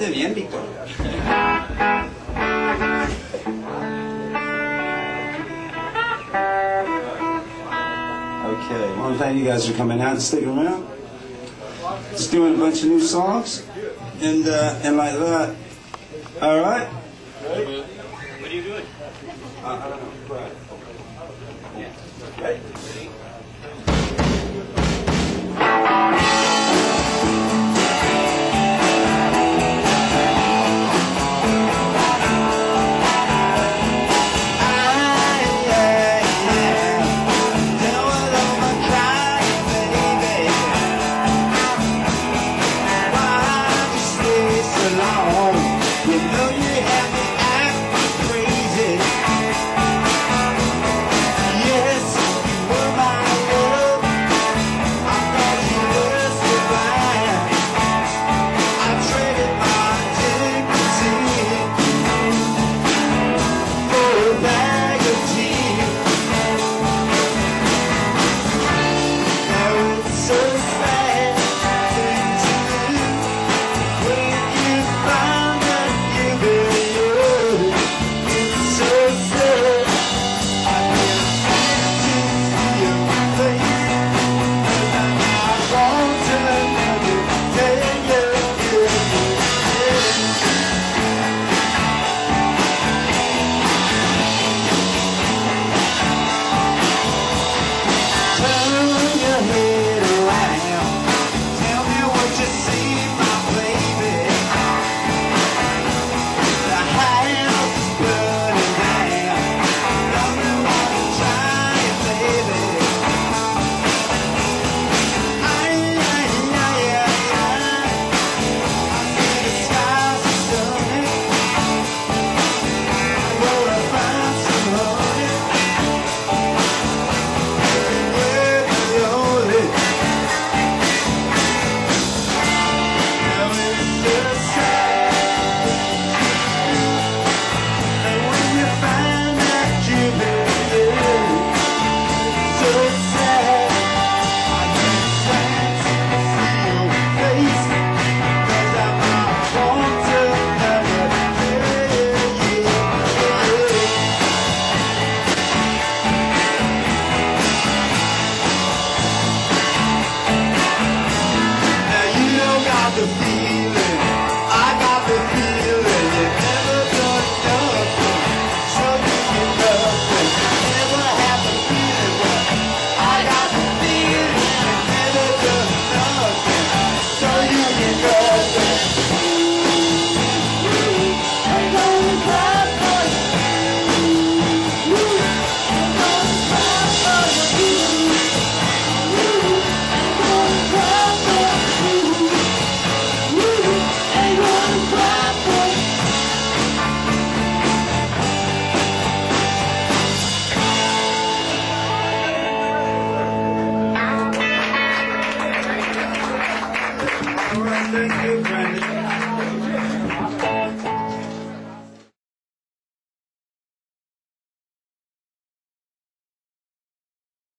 Pórtate bien, Víctor. Okay, I want to thank you guys for coming out and sticking around. Just doing a bunch of new songs, and uh, and like that. All right. What are you doing? Uh,